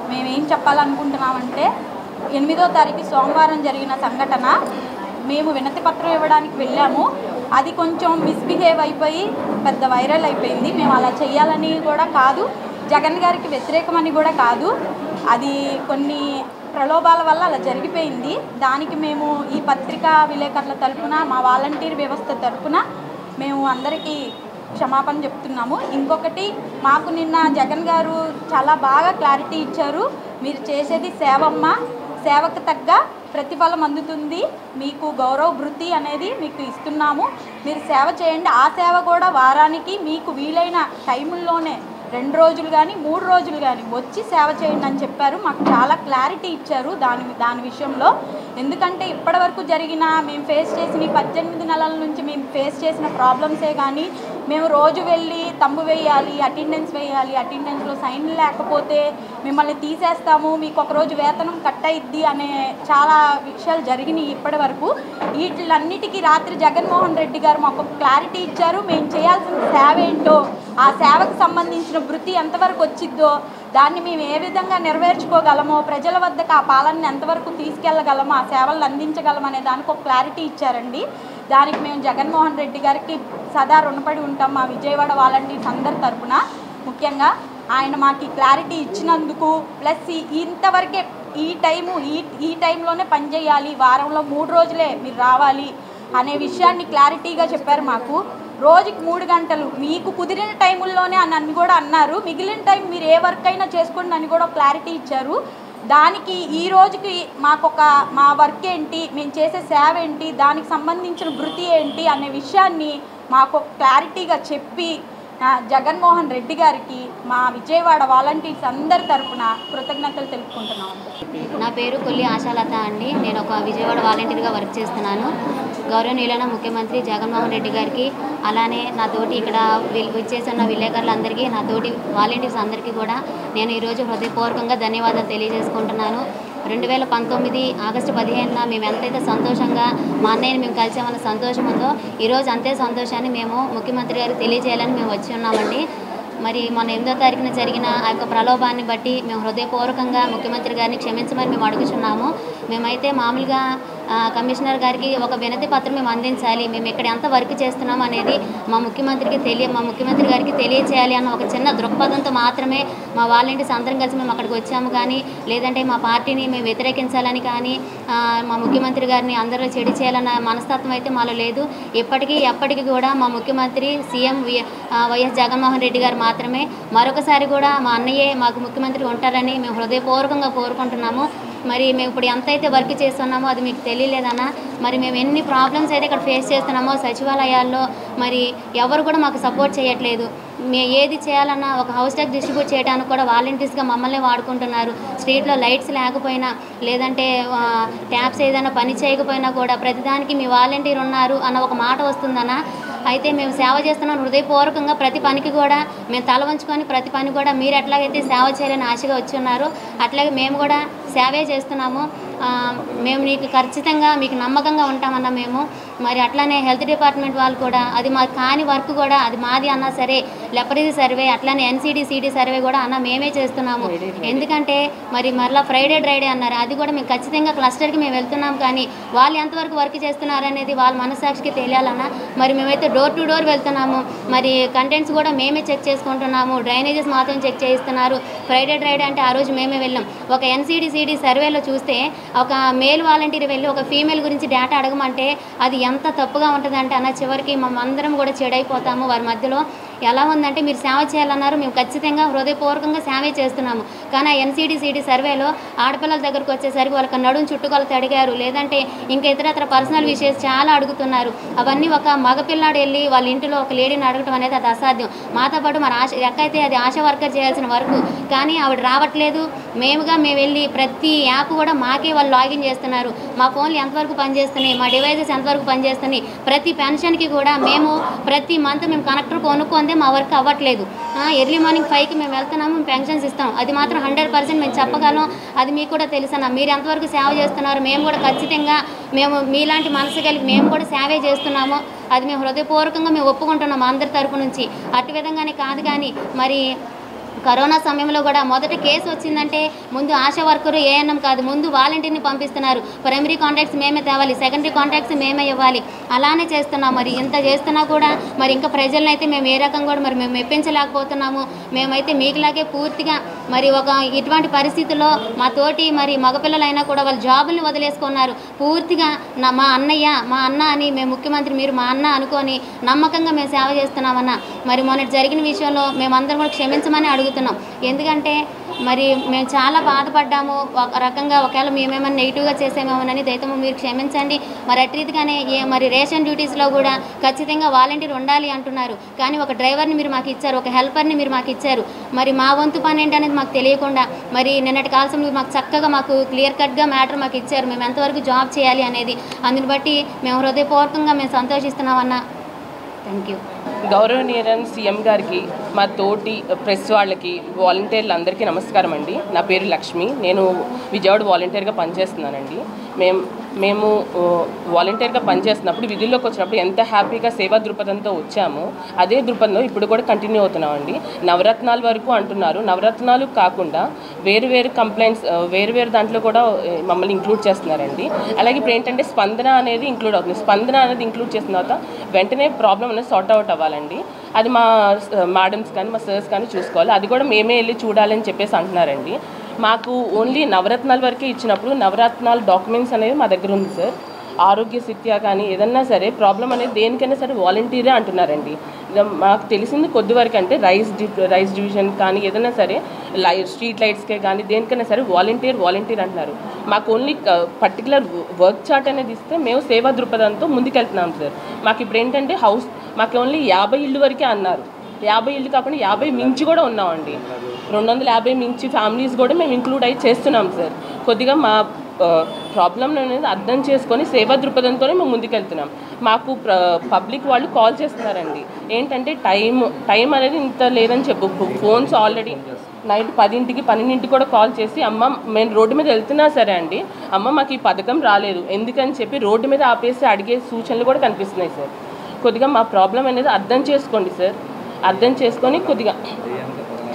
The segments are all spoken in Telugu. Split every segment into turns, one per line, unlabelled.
మేమేం చెప్పాలనుకుంటున్నామంటే ఎనిమిదో తారీఖు సోమవారం జరిగిన సంఘటన. మేము వినతి పత్రం ఇవ్వడానికి వెళ్ళాము. అది కొంచెం మిస్బిహేవ్ అయిపోయి పెద్ద వైరల్ అయిపోయింది. మేము అలా చేయాలని కూడా కాదు. జగన్ గారికి వ్యతిరేకమని కూడా కాదు. అది కొన్ని ప్రలోభాల వల్ల అలా జరిగిపోయింది. దానికి మేము ఈ పత్రికా విలేకరుల తరపున మా వాలంటీర్ వ్యవస్థ తరపున మేము అందరికీ క్షమాపణ చెప్తున్నాము. ఇంకొకటి మాకు నిన్న జగన్ గారు చాలా బాగా క్లారిటీ ఇచ్చారు. మీరు చేసేది సేవమ్మ. సేవకు తగ్గ ప్రతిఫలం అందుతుంది. మీకు గౌరవ వృత్తి అనేది మీకు ఇస్తున్నాము. మీరు సేవ చేయండి. ఆ సేవ కూడా వారానికి మీకు వీలైన టైముల్లోనే రెండు రోజులు కానీ మూడు రోజులు కానీ వచ్చి సేవ చేయండి అని చెప్పారు. మాకు చాలా క్లారిటీ ఇచ్చారు దాని దాని విషయంలో. ఎందుకంటే ఇప్పటివరకు జరిగిన మేము ఫేస్ చేసిన ఈ పద్దెనిమిది నెలల నుంచి మేము ఫేస్ చేసిన ప్రాబ్లమ్సే కానీ మేము రోజు వెళ్ళి తమ్ము వేయాలి అటెండెన్స్ వేయాలి అటెండెన్స్లో సైన్ లేకపోతే మిమ్మల్ని తీసేస్తాము మీకు ఒక రోజు వేతనం కట్ అయిద్ది అనే చాలా విషయాలు జరిగినాయి ఇప్పటి వరకు. వీటిలన్నిటికీ రాత్రి జగన్మోహన్ రెడ్డి గారు మాకు క్లారిటీ ఇచ్చారు. మేము చేయాల్సిన సేవ ఏంటో ఆ సేవకు సంబంధించిన వృత్తి ఎంతవరకు వచ్చిద్దో దాన్ని మేము ఏ విధంగా నెరవేర్చుకోగలమో ప్రజల వద్దకు ఆ పాలనని ఎంతవరకు తీసుకెళ్ళగలమో ఆ సేవలను అందించగలమనే అనే దానికి ఒక క్లారిటీ ఇచ్చారండి. దానికి మేము జగన్మోహన్ రెడ్డి గారికి సదా రుణపడి ఉంటాం. మా విజయవాడ వాలంటీర్స్ అందరి తరఫున ముఖ్యంగా ఆయన మాకు క్లారిటీ ఇచ్చినందుకు ప్లస్ ఈ- ఇంతవరకే ఈ టైము ఈ ఈ టైంలోనే పనిచేయాలి వారంలో మూడు రోజులే మీరు రావాలి అనే విషయాన్ని క్లారిటీగా చెప్పారు మాకు. రోజుకి మూడు గంటలు. మీకు కుదిరిన టైముల్లోనే అని అని కూడా అన్నారు. మిగిలిన టైం మీరు ఏ వర్క్ అయినా చేసుకోండి అని కూడా క్లారిటీ ఇచ్చారు. దానికి ఈ రోజుకి మాకొక మా వర్క్ ఏంటి మేము చేసే సేవ ఏంటి దానికి సంబంధించిన వృత్తి ఏంటి అనే విషయాన్ని మాకు క్లారిటీగా చెప్పి జగన్మోహన్ రెడ్డి గారికి మా విజయవాడ వాలంటీర్స్ అందరి తరఫున కృతజ్ఞతలు తెలుపుకుంటున్నాం
నా పేరు కొల్లి ఆశాలత అండి. నేను ఒక విజయవాడ వాలంటీర్గా వర్క్ చేస్తున్నాను. గౌరవనీయులైన ముఖ్యమంత్రి జగన్మోహన్ రెడ్డి గారికి అలానే నా తోటి ఇక్కడ విల్- విచ్చేసిన విలేకరులందరికీ నా తోటి వాలంటీర్స్ అందరికీ కూడా నేను ఈరోజు హృదయపూర్వకంగా ధన్యవాదాలు తెలియజేసుకుంటున్నాను. రెండు వేల పంతొమ్మిది ఆగస్టు పదిహేనున మేము ఎంతైతే సంతోషంగా మా అన్నయ్యని మేము కలిసామన్న సంతోషం ఉందో ఈరోజు అంతే సంతోషాన్ని మేము ముఖ్యమంత్రి గారికి తెలియజేయాలని మేము వచ్చి ఉన్నామండి. మరి మొన్న ఎనిమిదో తారీఖున జరిగిన ఆ యొక్క ప్రలోభాన్ని బట్టి మేము హృదయపూర్వకంగా ముఖ్యమంత్రి గారిని క్షమించమని మేము అడుగుచున్నాము. మేమైతే మామూలుగా కమిషనర్ గారికి ఒక వినతి పత్రం మేము అందించాలి. మేము ఇక్కడ ఎంత వర్క్ చేస్తున్నాం అనేది మా ముఖ్యమంత్రికి తెలియ మా ముఖ్యమంత్రి గారికి తెలియచేయాలి అన్న ఒక చిన్న దృక్పథంతో మాత్రమే మా వాలంటీర్స్ అందరం కలిసి మేము అక్కడికి వచ్చాము కానీ లేదంటే మా పార్టీని మేము వ్యతిరేకించాలని కానీ మా ముఖ్యమంత్రి గారిని అందరూ చెడి చేయాలన్న మనస్తత్వం అయితే మాలో లేదు. ఇప్పటికీ ఎప్పటికీ కూడా మా ముఖ్యమంత్రి సీఎం వైఎస్ జగన్మోహన్ రెడ్డి గారు మాత్రమే మరొకసారి కూడా మా అన్నయ్యే మాకు ముఖ్యమంత్రి ఉంటారని మేము హృదయపూర్వకంగా కోరుకుంటున్నాము. మరి మేము ఇప్పుడు ఎంత అయితే వర్క్ చేస్తున్నామో అది మీకు తెలియలేదన్నా మరి మేము ఎన్ని ప్రాబ్లమ్స్ అయితే ఇక్కడ ఫేస్ చేస్తున్నామో సచివాలయాల్లో మరి ఎవరు కూడా మాకు సపోర్ట్ చేయట్లేదు. మే ఏది చేయాలన్నా ఒక హౌస్ ట్యాక్స్ డిస్ట్రిబ్యూట్ చేయడానికి కూడా వాలంటీర్స్గా మమ్మల్ని వాడుకుంటున్నారు. స్ట్రీట్లో లైట్స్ లేకపోయినా లేదంటే ట్యాప్స్ ఏదైనా పని చేయకపోయినా కూడా ప్రతిదానికి మీ వాలంటీర్ ఉన్నారు అన్న ఒక మాట వస్తుందన్నా. అయితే మేము సేవ చేస్తున్నాం హృదయపూర్వకంగా ప్రతి పనికి కూడా మేము తల వంచుకొని ప్రతి పని కూడా మీరు ఎట్లాగైతే సేవ చేయాలని ఆశగా వచ్చి ఉన్నారు అట్లాగే మేము కూడా సేవే చేస్తున్నాము. మేము నీకు ఖచ్చితంగా మీకు నమ్మకంగా ఉంటామన్న మేము మరి అట్లానే హెల్త్ డిపార్ట్మెంట్ వాళ్ళు కూడా అది మా కాని వర్క్ కూడా అది మాది అన్నా సరే లెపరీది సర్వే అట్లానే ఎన్సీడీ సిటీ సర్వే కూడా అన్న మేమే చేస్తున్నాము. ఎందుకంటే మరి మరలా ఫ్రైడే డ్రైడే అన్నారు. అది కూడా మేము ఖచ్చితంగా క్లస్టర్కి మేము వెళ్తున్నాం కానీ వాళ్ళు ఎంతవరకు వర్క్ చేస్తున్నారు అనేది వాళ్ళ మనసాక్షికి తెలియాలన్నా మరి మేమైతే డోర్ టు డోర్ వెళ్తున్నాము. మరి కంటెంట్స్ కూడా మేమే చెక్ చేసుకుంటున్నాము. డ్రైనేజెస్ మాత్రం చెక్ చేయిస్తున్నారు. ఫ్రైడే డ్రైడే అంటే ఆ రోజు మేమే వెళ్ళాం. ఒక ఎన్సీడీ సిటీ సర్వేలో చూస్తే ఒక మేల్ వాలంటీర్ వెళ్ళి ఒక ఫీమేల్ గురించి డేటా అడగమంటే అది ఎంత తప్పుగా ఉంటుందంటే అన్న చివరికి మనందరం కూడా చెడైపోతాము. వారి మధ్యలో ఎలా ఉందంటే మీరు సేవ చేయాలన్నారు మేము ఖచ్చితంగా హృదయపూర్వకంగా సేవే చేస్తున్నాము. కానీ ఆ ఎన్సీడీసీడీ సర్వేలో ఆడపిల్లల దగ్గరకు వచ్చేసరికి వాళ్ళకి నడుం చుట్టుకొలత అడిగారు. లేదంటే ఇంకా ఇతరత్ర పర్సనల్ విషయస్ చాలా అడుగుతున్నారు. అవన్నీ ఒక మగపిల్లాడు వెళ్ళి వాళ్ళ ఇంటిలో ఒక లేడీని అడగటం అనేది అది అసాధ్యం. మాతో పాటు మన ఆశ ఎక్కైతే అది ఆశ వర్కర్ చేయాల్సిన వరకు కానీ ఆవిడ రావట్లేదు. మేముగా మేము వెళ్ళి ప్రతి యాప్ కూడా మాకే వాళ్ళు లాగిన్ చేస్తున్నారు. మా ఫోన్లు ఎంతవరకు పనిచేస్తున్నాయి? మా డివైజెస్ ఎంతవరకు పనిచేస్తున్నాయి? ప్రతి పెన్షన్కి కూడా మేము ప్రతి మంత్ మేము కనెక్టర్ కొనుక్కుందే మా వర్క్ అవ్వట్లేదు. ఎర్లీ మార్నింగ్ ఫైవ్కి మేము వెళ్తున్నాము మేము పెన్షన్స్ ఇస్తాం. అది మాత్రం హండ్రెడ్ పర్సెంట్ మేము చెప్పగలం. అది మీకు కూడా తెలుసన్న మీరు ఎంతవరకు సేవ చేస్తున్నారు మేము కూడా ఖచ్చితంగా మేము మీలాంటి మనసు కలిగి మేము కూడా సేవే చేస్తున్నాము. అది మేము హృదయపూర్వకంగా మేము ఒప్పుకుంటున్నాము అందరి తరపు నుంచి. అటు విధంగానే కాదు కానీ మరి కరోనా సమయంలో కూడా మొదటి కేసు వచ్చిందంటే ముందు ఆశా వర్కరు ఏఎన్ఎం కాదు ముందు వాలంటీర్ని పంపిస్తున్నారు. ప్రైమరీ కాంటాక్ట్స్ మేమే తేవాలి సెకండరీ కాంటాక్ట్స్ మేమే ఇవ్వాలి. అలానే చేస్తున్నాం మరి. ఇంత చేస్తున్నా కూడా మరి ఇంకా ప్రజలను అయితే మేము ఏ రకంగా కూడా మరి మేము మెప్పించలేకపోతున్నాము. మేమైతే మీకులాగే పూర్తిగా మరి ఒక ఇటువంటి పరిస్థితుల్లో మా తోటి మరి మగపిల్లలైనా కూడా వాళ్ళ జాబుల్ని వదిలేసుకున్నారు. పూర్తిగా నా మా అన్నయ్య మా అన్న అని మేము ముఖ్యమంత్రి మీరు మా అన్న అనుకొని నమ్మకంగా మేము సేవ చేస్తున్నామన్న. మరి మొన్నటి జరిగిన విషయంలో మేమందరం కూడా క్షమించమని అడుగుతున్నాం. ఎందుకంటే మరి మేము చాలా బాధపడ్డాము. ఒక రకంగా ఒకవేళ మేమేమైనా నెగిటివ్గా చేసేమేమోనని దయతో మీరు క్షమించండి. మరి అట్రీతిగానే ఏ మరి రేషన్ డ్యూటీస్లో కూడా ఖచ్చితంగా వాలంటీర్ ఉండాలి అంటున్నారు. కానీ ఒక డ్రైవర్ని మీరు మాకు ఇచ్చారు ఒక హెల్పర్ని మీరు మాకు ఇచ్చారు. మరి మా వంతు పని ఏంటనేది మాకు తెలియకుండా మరి నిన్నటి కాల్సం మీరు మాకు చక్కగా మాకు క్లియర్ కట్గా మ్యాటర్ మాకు ఇచ్చారు. మేము ఎంతవరకు జాబ్ చేయాలి అనేది అందుని బట్టి మేము హృదయపూర్వకంగా మేము సంతోషిస్తున్నామన్నా థ్యాంక్ యూ
గౌరవనీయులైన సీఎం గారికి మా తోటి ప్రెస్ వాళ్ళకి వాలంటీర్లు అందరికీ నమస్కారం అండి. నా పేరు లక్ష్మి. నేను విజయవాడ వాలంటీర్గా పనిచేస్తున్నానండి. మేము మేము వాలంటీర్గా పనిచేస్తున్నప్పుడు విధుల్లోకి వచ్చినప్పుడు ఎంత హ్యాపీగా సేవా దృక్పథంతో వచ్చాము అదే దృక్పథంలో ఇప్పుడు కూడా కంటిన్యూ అవుతున్నామండి. నవరత్నాల వరకు అంటున్నారు. నవరత్నాలు కాకుండా వేరు వేరు కంప్లైంట్స్ వేరు వేరు దాంట్లో కూడా మమ్మల్ని ఇంక్లూడ్ చేస్తున్నారండి. అలాగే ఇప్పుడు ఏంటంటే స్పందన అనేది ఇంక్లూడ్ అవుతుంది. స్పందన అనేది ఇంక్లూడ్ చేసిన తర్వాత వెంటనే ప్రాబ్లం అనేది సార్ట్ అవుట్ అవ్వాలండి. అది మా మేడమ్స్ కానీ మా సర్స్ కానీ చూసుకోవాలి. అది కూడా మేమే వెళ్ళి చూడాలని చెప్పేసి అంటున్నారండి. మాకు ఓన్లీ నవరత్నాల వరకే ఇచ్చినప్పుడు నవరత్నాల డాక్యుమెంట్స్ అనేవి మా దగ్గర ఉంది సార్ ఆరోగ్య స్థిత్యా కానీ ఏదన్నా సరే ప్రాబ్లం అనేది దేనికైనా సరే వాలంటీరే అంటున్నారండి. మాకు తెలిసింది కొద్ది వరకు అంటే రైస్ డి రైస్ డివిజన్ కానీ ఏదైనా సరే లై స్ట్రీట్ లైట్స్కే కానీ దేనికైనా సరే వాలంటీర్ వాలంటీర్ అంటున్నారు. మాకు ఓన్లీ పర్టికులర్ వర్క్ చార్ట్ అనేది ఇస్తే మేము సేవా దృక్పథంతో ముందుకెళ్తున్నాం సార్ మాకు ఇప్పుడు ఏంటంటే హౌస్ మాకు ఓన్లీ యాభై ఇల్లు వరకే అన్నారు. యాభై ఇల్లు కాకుండా యాభై మించి కూడా ఉన్నామండి. రెండు వందల యాభై మించి ఫ్యామిలీస్ కూడా మేము ఇంక్లూడ్ అయ్యి చేస్తున్నాం సార్. కొద్దిగా మా ప్రాబ్లం అనేది అర్థం చేసుకొని సేవా దృక్పథంతోనే మేము ముందుకెళ్తున్నాం. మాకు పబ్లిక్ వాళ్ళు కాల్ చేస్తున్నారండి. ఏంటంటే టైం టైం అనేది ఇంత లేదని చెప్పు. ఫోన్స్ ఆల్రెడీ నైట్ పదింటికి పన్నెండింటికి కూడా కాల్ చేసి అమ్మ మేము రోడ్డు మీద వెళ్తున్నా సరే అండి. అమ్మ మాకు ఈ పథకం రాలేదు. ఎందుకని చెప్పి రోడ్డు మీద ఆపేసి అడిగే సూచనలు కూడా కనిపిస్తున్నాయి సార్. కొద్దిగా మా ప్రాబ్లం అనేది అర్థం చేసుకోండి సార్. అర్థం చేసుకొని కొద్దిగా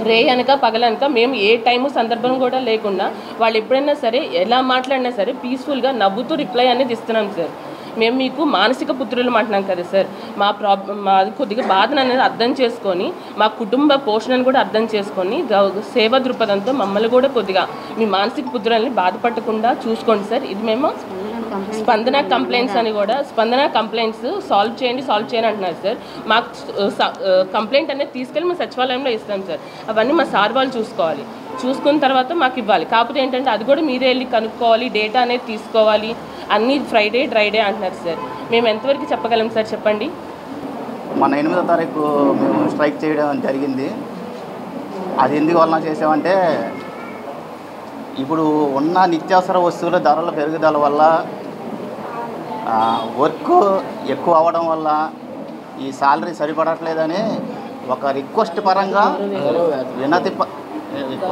రే అనక పగలనక మేము ఏ టైము సందర్భం కూడా లేకుండా వాళ్ళు ఎప్పుడైనా సరే ఎలా మాట్లాడినా సరే పీస్ఫుల్గా నవ్వుతూ రిప్లై అనేది ఇస్తున్నాం సార్. మేము మీకు మానసిక పుత్రులు అంటున్నాం కదా సార్. మా ప్రాబ్లం మా కొద్దిగా బాధను అనేది అర్థం చేసుకొని మా కుటుంబ పోషణను కూడా అర్థం చేసుకొని సేవ దృక్పథంతో మమ్మల్ని కూడా కొద్దిగా మీ మానసిక పుత్రులని బాధపడకుండా చూసుకోండి సార్. ఇది మేము స్పందన కంప్లైంట్స్ అని కూడా స్పందన కంప్లైంట్స్ సాల్వ్ చేయండి సాల్వ్ చేయండి అంటున్నారు సార్. మాకు కంప్లైంట్ అనేది తీసుకెళ్ళి మేము సచివాలయంలో ఇస్తాం సార్. అవన్నీ మా సార్ వాళ్ళు చూసుకోవాలి. చూసుకున్న తర్వాత మాకు ఇవ్వాలి. కాకపోతే ఏంటంటే అది కూడా మీరే వెళ్ళి కనుక్కోవాలి డేటా అనేది తీసుకోవాలి. అన్నీ ఫ్రైడే డ్రైడే అంటున్నారు సార్. మేము ఎంతవరకు చెప్పగలం సార్ చెప్పండి?
మన ఎనిమిదో తారీఖు మేము స్ట్రైక్ చేయడం జరిగింది. అది ఎందువలన చేసామంటే ఇప్పుడు ఉన్న నిత్యావసర వస్తువుల ధరల పెరుగుదల వల్ల వర్క్ ఎక్కువ అవ్వడం వల్ల ఈ సాలరీ సరిపడట్లేదని ఒక రిక్వెస్ట్ పరంగా వినతి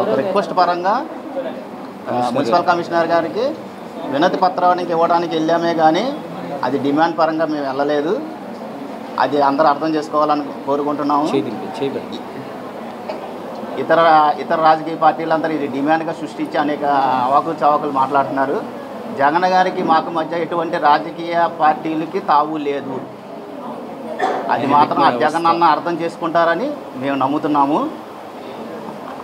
ఒక రిక్వెస్ట్ పరంగా మున్సిపల్ కమిషనర్ గారికి వినతి పత్రానికి ఇవ్వడానికి వెళ్ళామే కానీ అది డిమాండ్ పరంగా మేము వెళ్ళలేదు. అది అందరూ అర్థం చేసుకోవాలని కోరుకుంటున్నాము. ఇతర ఇతర రాజకీయ పార్టీలందరూ ఇది డిమాండ్గా సృష్టించి అనేక అవాకులు చవాకులు మాట్లాడుతున్నారు. జగన్ గారికి మాకు మధ్య ఎటువంటి రాజకీయ పార్టీలకి తావు లేదు. అది మాత్రం ఆ జగన్ అన్న అర్థం చేసుకుంటారని మేము నమ్ముతున్నాము.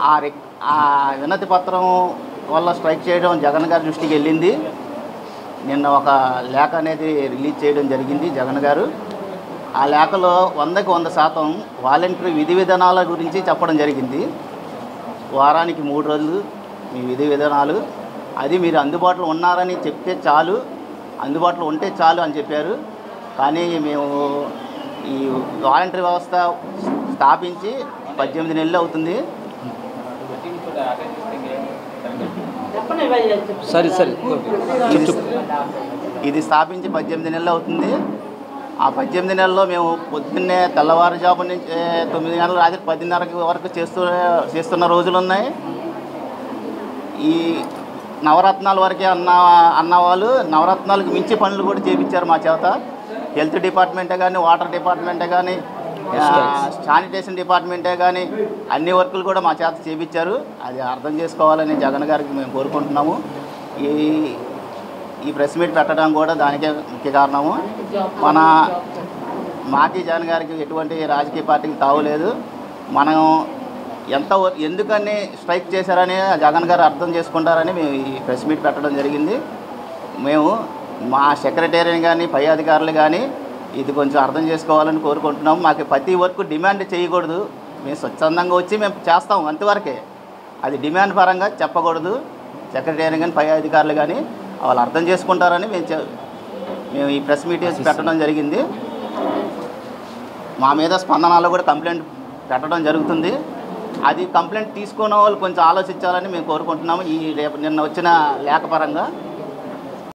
ఆ రి- ఆ వినతి పత్రం వల్ల స్ట్రైక్ చేయడం జగన్ గారి దృష్టికి వెళ్ళింది. నిన్న ఒక లేఖ అనేది రిలీజ్ చేయడం జరిగింది జగన్ గారు. ఆ లేఖలో వందకి వంద శాతం వాలంటరీ విధి విధానాల గురించి చెప్పడం జరిగింది. వారానికి మూడు రోజులు మీ విధి విధానాలు అది మీరు అందుబాటులో ఉన్నారని చెప్తే చాలు అందుబాటులో ఉంటే చాలు అని చెప్పారు. కానీ మేము ఈ వాలంటరీ వ్యవస్థ స్థాపించి పద్దెనిమిది నెలలు అవుతుంది.
సరే సరే.
ఇది స్థాపించి పద్దెనిమిది నెలలు అవుతుంది. ఆ పద్దెనిమిది నెలల్లో మేము పొద్దున్నే తెల్లవారుజాము నుంచి తొమ్మిది గంటల రాత్రి పదిన్నరకి వరకు చేస్తూ చేస్తున్న రోజులు ఉన్నాయి. ఈ నవరత్నాల వరకే అన్న అన్న వాళ్ళు నవరత్నాలకు మించి పనులు కూడా చేపించారు మా చేత. హెల్త్ డిపార్ట్మెంటే కానీ వాటర్ డిపార్ట్మెంటే కానీ శానిటేషన్ డిపార్ట్మెంటే కానీ అన్ని వర్కులు కూడా మా చేత చేపించారు. అది అర్థం చేసుకోవాలని జగన్ గారికి మేము కోరుకుంటున్నాము. ఈ ఈ ప్రెస్ మీట్ పెట్టడం కూడా దానికే ముఖ్య కారణము. మన మాకి జగన్ గారికి ఎటువంటి రాజకీయ పార్టీకి తావులేదు. మనం ఎంత ఎందుకని స్ట్రైక్ చేశారని జగన్ గారు అర్థం చేసుకుంటారని మేము ఈ ప్రెస్ మీట్ పెట్టడం జరిగింది. మేము మా సెక్రటేరియన్ కానీ పై అధికారులు కానీ ఇది కొంచెం అర్థం చేసుకోవాలని కోరుకుంటున్నాం. మాకు ప్రతి వర్క్ డిమాండ్ చేయకూడదు. మేము స్వచ్ఛందంగా వచ్చి మేము చేస్తాం అంతవరకే. అది డిమాండ్ పరంగా చెప్పకూడదు. సెక్రటేరియన్ కానీ పై అధికారులు కానీ వాళ్ళు అర్థం చేసుకుంటారని మేము మేము ఈ ప్రెస్ మీటింగ్స్ పెట్టడం జరిగింది. మా మీద స్పందనలో కూడా కంప్లైంట్ పెట్టడం జరుగుతుంది. అది కంప్లైంట్ తీసుకున్న వాళ్ళు కొంచెం ఆలోచించాలని మేము కోరుకుంటున్నాము. ఈ రేపు నిన్న వచ్చిన లేఖ పరంగా